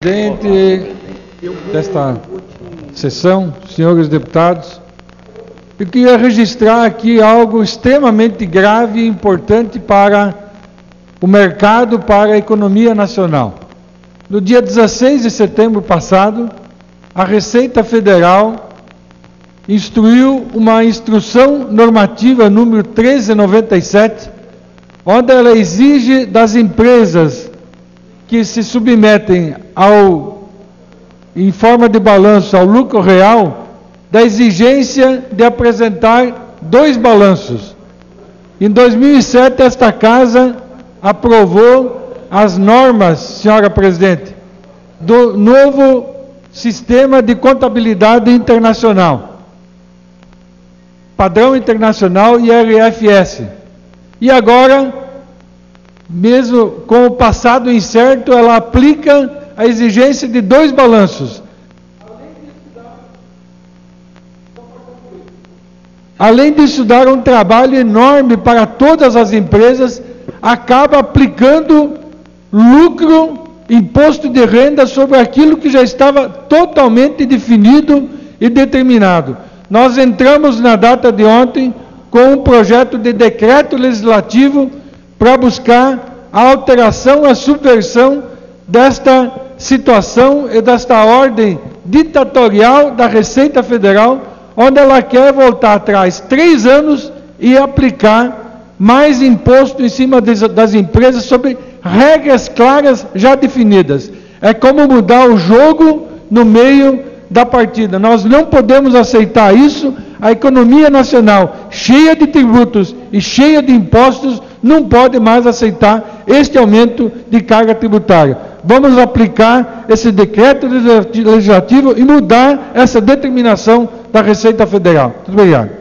Presidente desta sessão, senhores deputados, eu queria registrar aqui algo extremamente grave e importante para o mercado, para a economia nacional. No dia 16 de setembro passado, a Receita Federal instruiu uma instrução normativa número 1397, onde ela exige das empresas que se submetem ao, em forma de balanço ao lucro real, da exigência de apresentar dois balanços. Em 2007, esta casa aprovou as normas, senhora presidente, do novo sistema de contabilidade internacional. Padrão Internacional e RFS. E agora, mesmo com o passado incerto, ela aplica a exigência de dois balanços. Além disso, dar um trabalho enorme para todas as empresas, acaba aplicando lucro, imposto de renda sobre aquilo que já estava totalmente definido e determinado. Nós entramos na data de ontem com um projeto de decreto legislativo para buscar a alteração, a subversão desta situação e desta ordem ditatorial da Receita Federal, onde ela quer voltar atrás três anos e aplicar mais imposto em cima das empresas sobre regras claras já definidas. É como mudar o jogo no meio da partida. Nós não podemos aceitar isso. A economia nacional, cheia de tributos e cheia de impostos, não pode mais aceitar este aumento de carga tributária. Vamos aplicar esse decreto legislativo e mudar essa determinação da Receita Federal. Muito obrigado.